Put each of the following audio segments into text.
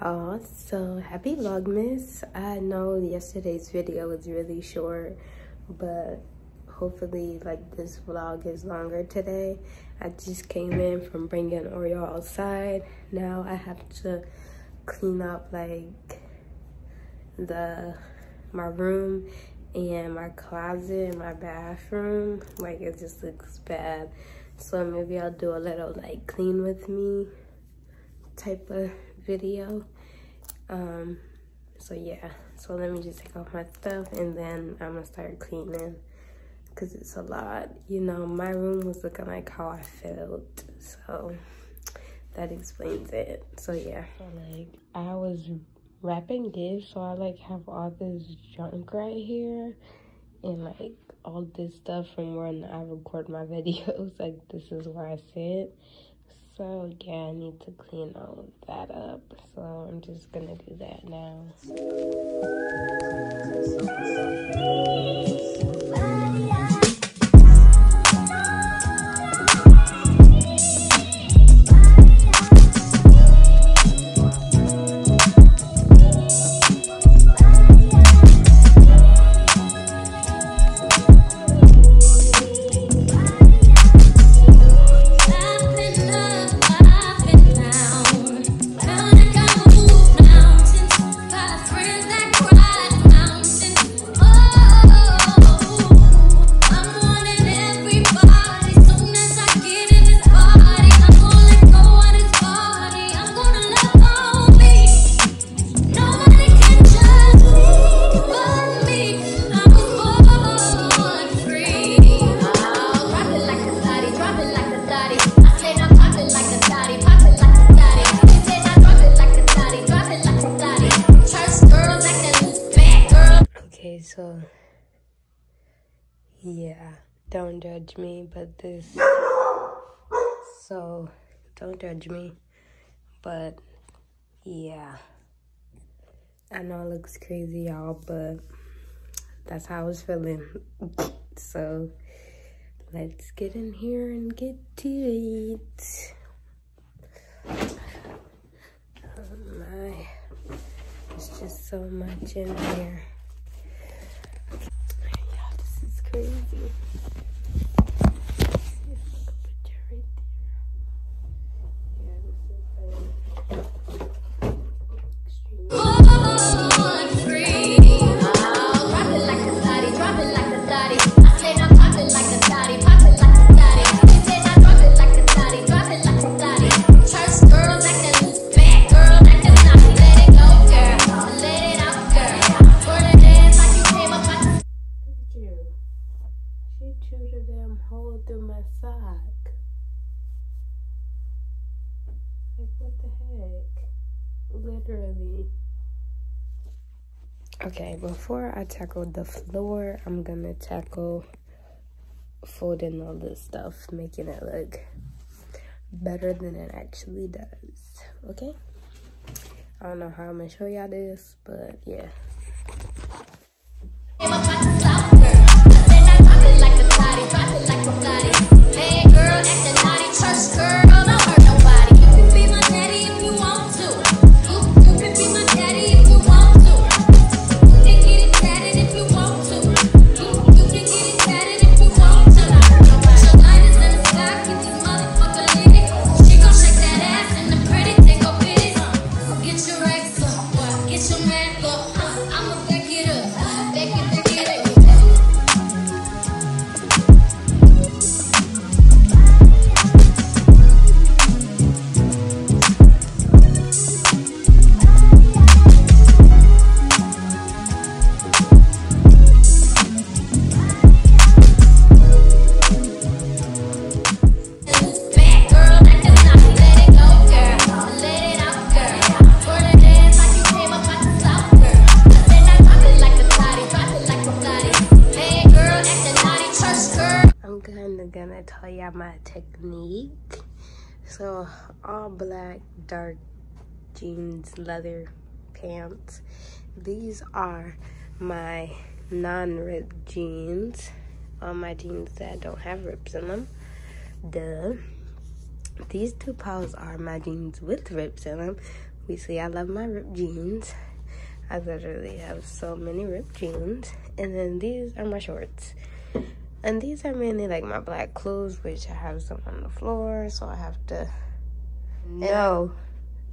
Y'all, so happy Vlogmas. I know yesterday's video was really short, but hopefully like this vlog is longer today. I just came in from bringing Oreo outside. Now I have to clean up like the my room and my closet and my bathroom. Like it just looks bad. So maybe I'll do a little like clean with me type of video. Um, so yeah, so let me just take off my stuff and then I'm gonna start cleaning because it's a lot. You know, my room was looking like how I felt. So that explains it. So yeah, like I was wrapping gifts, so I like have all this junk right here and like all this stuff from when I record my videos. Like this is where I sit. So yeah, I need to clean all of that up. So I'm just gonna do that now. Don't judge me, but this so don't judge me, but yeah, I know it looks crazy, y'all, but that's how I was feeling. so let's get in here and get to it. Oh my, there's just so much in here. Yeah, this is crazy. Okay, before I tackle the floor, I'm gonna tackle folding all this stuff, making it look better than it actually does. Okay? I don't know how I'm gonna show y'all this, but yeah. All black, dark jeans, leather pants. These are my non-ripped jeans. All my jeans that don't have rips in them. Duh. These two piles are my jeans with rips in them, obviously I love my ripped jeans. I literally have so many ripped jeans. And then these are my shorts. And these are mainly like my black clothes, which I have some on the floor, so I have to. No,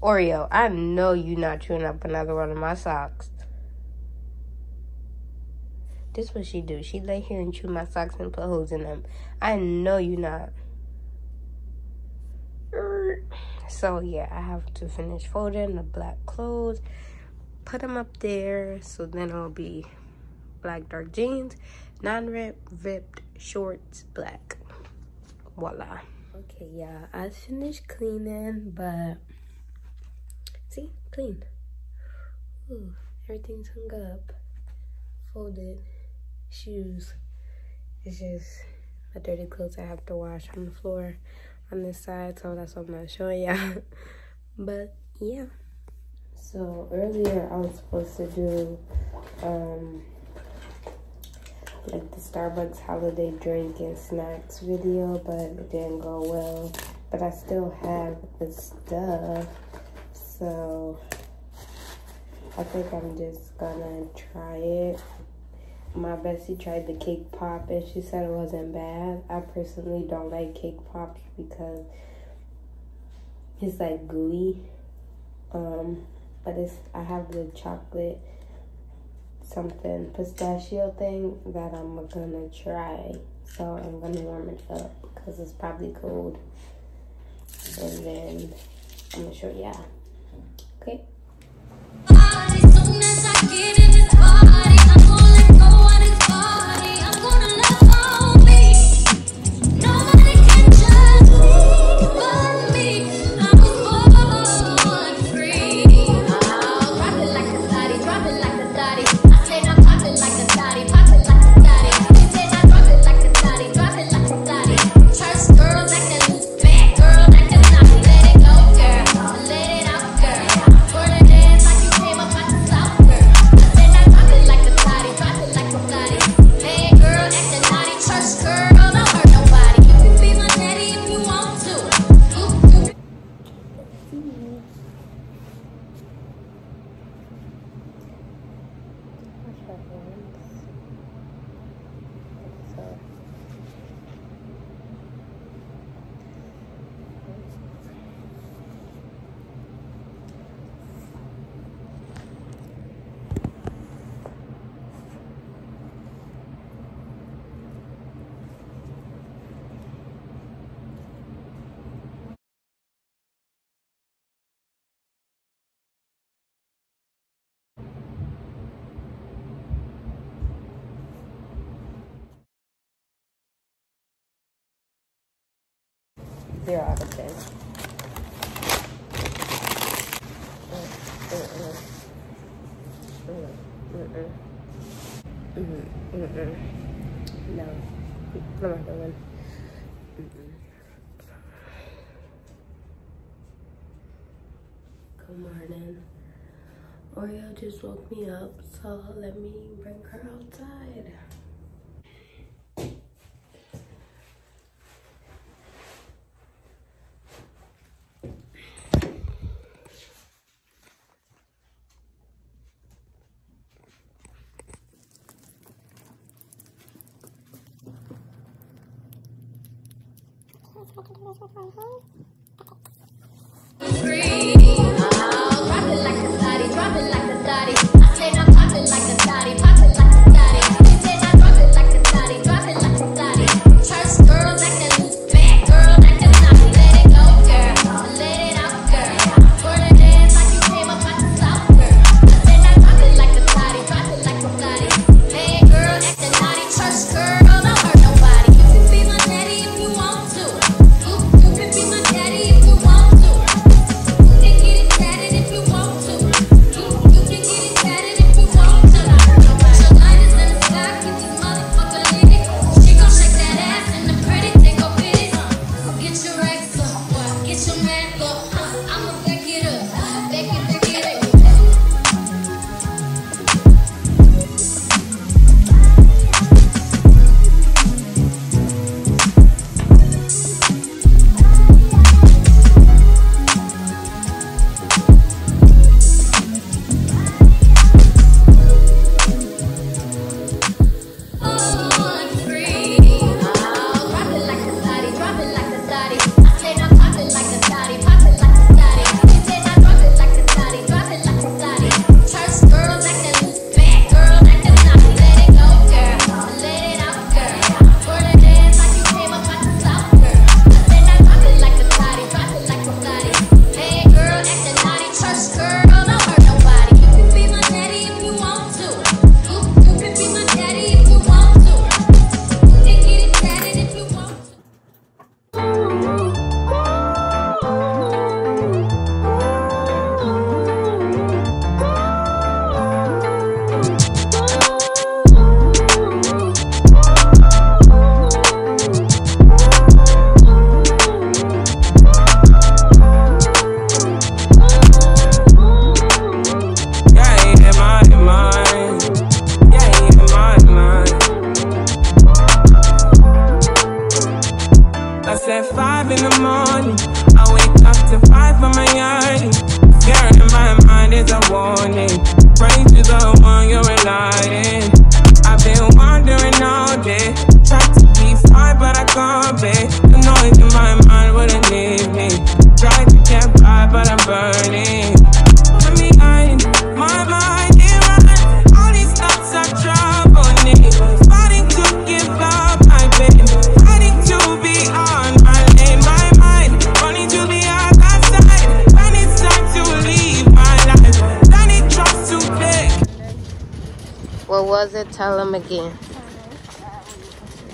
Oreo, I know you not chewing up another one of my socks. This what she do. She lay here and chew my socks and put holes in them. I know you not. So yeah, I have to finish folding the black clothes, put them up there, so then it'll be black dark jeans, non-ripped, ripped shorts, black. Voila. Okay, yeah, I finished cleaning, but see, clean. Ooh, everything's hung up, folded shoes. It's just my dirty clothes I have to wash on the floor on this side, so that's what I'm not showing y'all. but yeah. So earlier I was supposed to do um like the Starbucks holiday drink and snacks video, but it didn't go well. But I still have the stuff, so I think I'm just gonna try it my bestie tried the cake pop and she said it wasn't bad. I personally don't like cake pops because it's like gooey. Um, but it's I have the chocolate something pistachio thing that I'm gonna try. So I'm gonna warm it up because it's probably cold. And then I'm gonna show you. Okay. Zero out of ten. No, I'm not doing. Good morning. Oreo just woke me up, so let me bring her outside. Girl, don't hurt nobody. You can be my daddy if you want to. You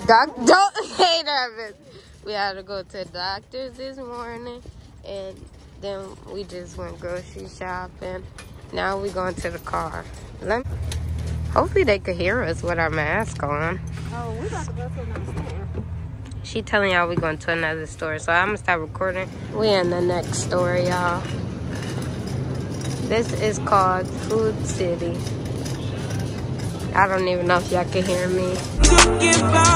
Doc, don't say that. We had to go to the doctor's this morning, and then we just went grocery shopping. Now we going to the car. Let Hopefully they could hear us with our mask on. Oh, we about to go to another store. She telling y'all we going to another store, so I'm gonna stop recording. We in the next store, y'all. This is called Food City. I don't even know if y'all can hear me.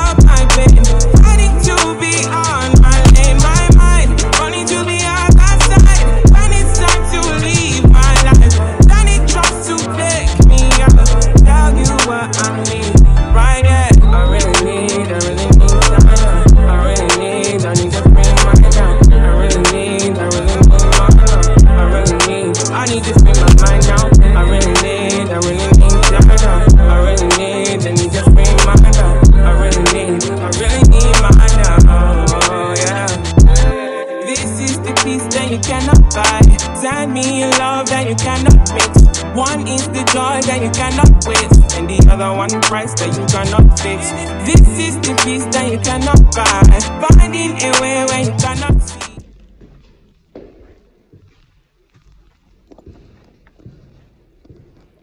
Waste, and the other one price that you cannot fix. This is the peace that you cannot buy. Finding a way where you cannot see.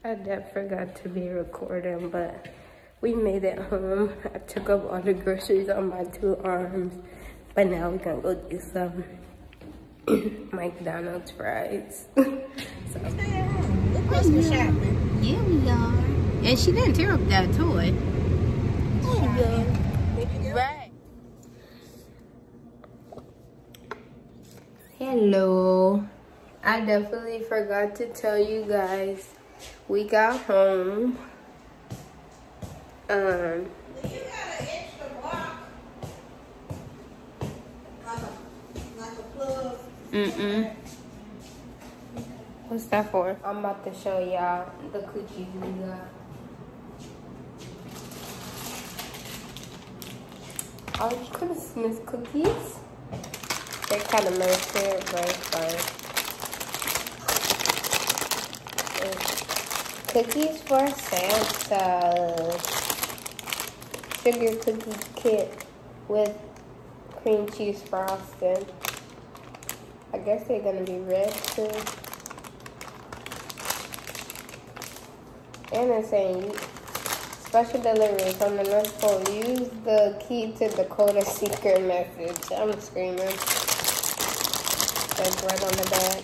I did forgot to be recording, but we made it home. I took up all the groceries on my two arms, but now we're gonna go do some McDonald's fries. so, Christmas shopping. yeah, we are. And she didn't tear up that toy. Right. Hello. I definitely forgot to tell you guys. We got home. Um. Mm-mm. What's that for? I'm about to show y'all the cookies we got. Are Christmas cookies? They're kind of messy, but fine. Mm. Cookies for Santa. Sugar cookie kit with cream cheese frosting. I guess they're gonna be red too. And it's saying special delivery from the North Pole. Use the key to Dakota secret message. I'm screaming. That's right on the back.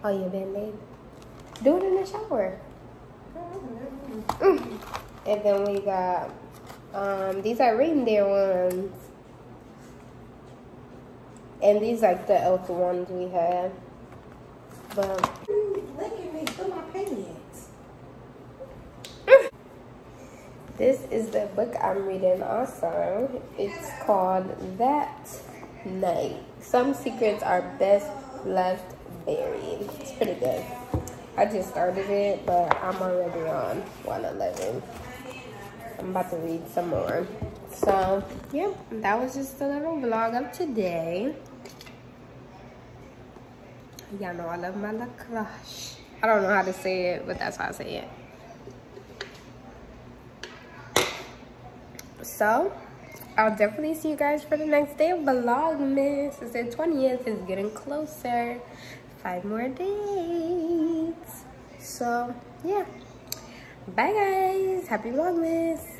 oh, you band-aid? Do it in the shower. And then we got um these are reindeer ones. And these like the elf ones we had. But Look at me, through my pants. This is the book I'm reading also. It's called That Night. Some secrets are best left buried. It's pretty good. I just started it, but I'm already on 111. I'm about to read some more. So, yeah, that was just a little vlog of today. Y'all know I love my crush. I don't know how to say it, but that's how I say it. So, I'll definitely see you guys for the next day of Vlogmas. It's the 20th. It's getting closer. Five more days. So, yeah. Bye, guys. Happy Vlogmas.